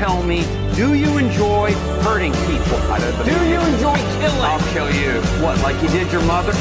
tell me, do you enjoy hurting people? I don't Do you enjoy killing? I'll kill you. What, like you did your mother?